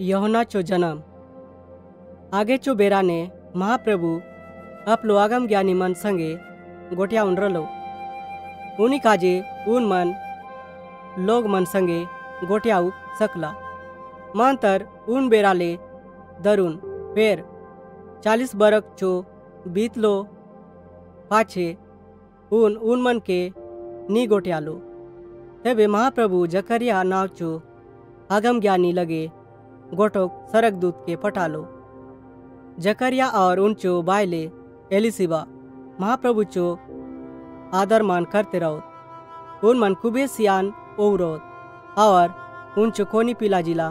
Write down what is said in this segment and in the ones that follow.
यहोनाचो जन्म। आगेचो बेराने महाप्रभु आपलो आगम ज्ञानी मन संगे गोट्याऊन रलो। उनी काजे उन मन, लोग मन संगे गोट्याऊ सकला। मांतर ऊन बेराले दरून फेर चालीस बरक चो बीतलो पाछे उन उन मन के नी गोट्यालो तेबे महाप्रभु जकरिया नाव चो आगम ज्ञानी लगे गोटोक सरक दूत के पटालो। जकरिया और उनचो बायले एलिसिबा महाप्रभु चो आदर मान करते रहो उन मन कुबे सियान ओवरोत और उनचो कोनी पिला जिला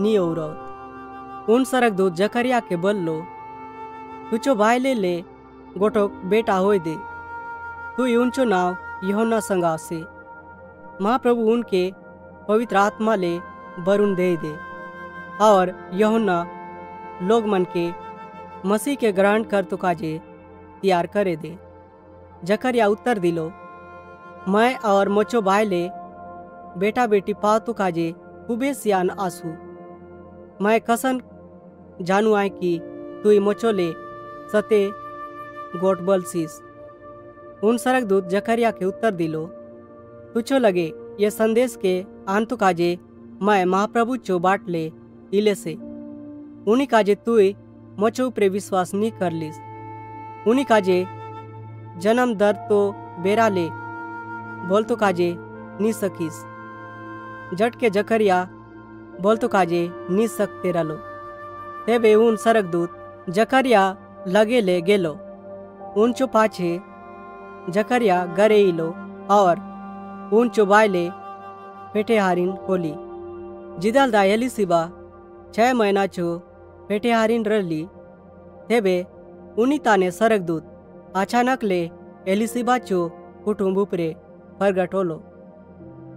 नी ओवरोत। उन सरक दूत जकरिया के बोलो तुचो बायले ले गोटोक बेटा होय दे। तू उनचो नाव यहोना संगा से महाप्रभु उनके पवित्र आत्मा ले बरुन दे दे। और यहुना लोग मन के मसीह के ग्रहण कर तो काजे तैयार करे दे। जकरिया उत्तर दिलो, मैं और मोचो भाई ले बेटा बेटी पाओ तो काजे खूबे सियान आसू। मैं कसन जानू आए कि तू मोचो ले सते गोट बलसीस उन सरक दूत जकरिया के उत्तर दिलो तुचो लगे ये संदेश के आंतु काजे मैं महाप्रभु चो बाट ले इले से। उन्हीं काजे तू मोचो उपरे विश्वास नहीं कर लिस। उन्हीं काजे जन्म दर तो बेरा ले, बोल तो काजे नी सकीस। जट के जकरिया बोल तो काजे नी सकते रलो तेबे उन सरक दूत जकरिया लगे ले गेलो। उन चो पाछे जकरिया गरे इलो और उन चो बायले पेटे हारिन होली जिदल दायली सिबा पेटे हारिन रली तेबे उनी ताने सरक दूत अचानक ले एलिसिबा चो कुटुंब उपरे प्रगट होलो,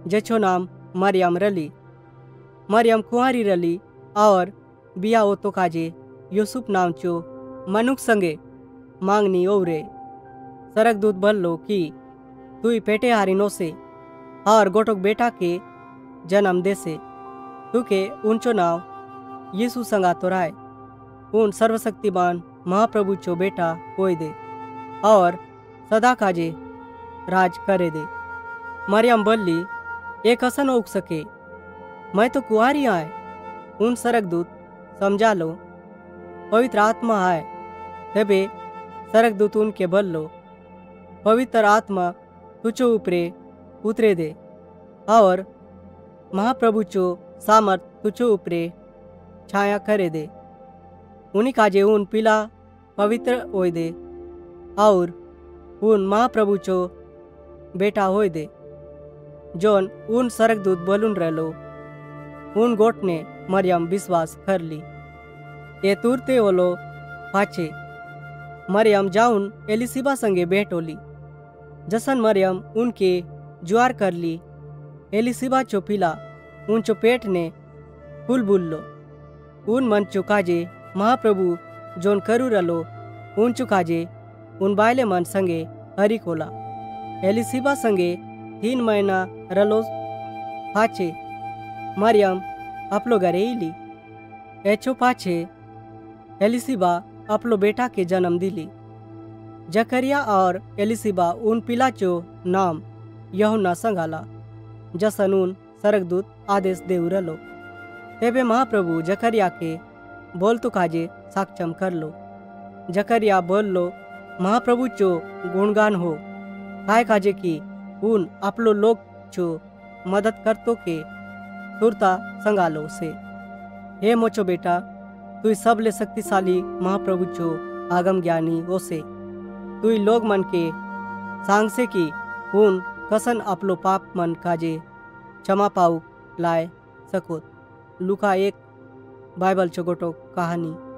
जेछो नाम मरियम रली मरियम कुंवारी रली और बिया ओ तो काजे यूसुफ नाम चो मनुक संगे मांगनी ओवरे। सरक दूत बल्लो कि तू पेटे हारिनो से और गोटोक बेटा के जन्म देसे। तुके उनचो नाव यीशु संगा तोराय उन सर्वशक्तिमान महाप्रभु चो बेटा होय दे और सदा काजे राज करे दे। मरियम बोली एक हसन उग सके? मैं तो कुआरी आए। उन सरक दूत समझा लो। पवित्र आत्मा आए। तबे सरक दूत उनके बल लो पवित्र आत्मा तुचो उपरे उतरे दे और महाप्रभु चो सामर्थ तुचो उपरे छाया करे दे। उन्हीं काजे उन पिला, पवित्र होय दे। और उन महाप्रभु चो बेटा होय दे। जोन उन सरक दूत बोलून रहलो उन गोट ने मरियम विश्वास कर ली। ये तुरते ओलो पाछे, मरियम जाऊन एलिसिबा संगे भेंट होली। जसन मरियम उनके जुआर कर ली एलिसिबा चो पिला उन चो पेट ने फूल बुल्लो। उन मन चुकाजे, महाप्रभु, जोन करू रलो, उन चुकाजे, उन बायले मन संगे हरी कोला। एलिसिबा संगे तीन महीना रलो पाछे, मरियम अपलो घरे इली। एचो पाछे एलिसिबा अपलो बेटा के जन्म दिली। जकरिया और एलिसिबा उन पिलाचो नाम यहुना संगाला जसन उन सरकदूत आदेश देउरलो तेबे महाप्रभु जकरिया के बोल तो काजे साक्षम कर लो जकरिया बोल लो महाप्रभु चो गुणगान हो। काय काजे की उन अपलो लोग चो मदद करतो के सुरता संगालो से। हे मोचो बेटा तू सबले शक्तिशाली महाप्रभु चो आगम ज्ञानी वो से। तू लोग मन के सांग से की उन कसन अपलो पाप मन काजे क्षमा पाऊ लाए सकोत। लुका एक बाइबल छोटो कहानी।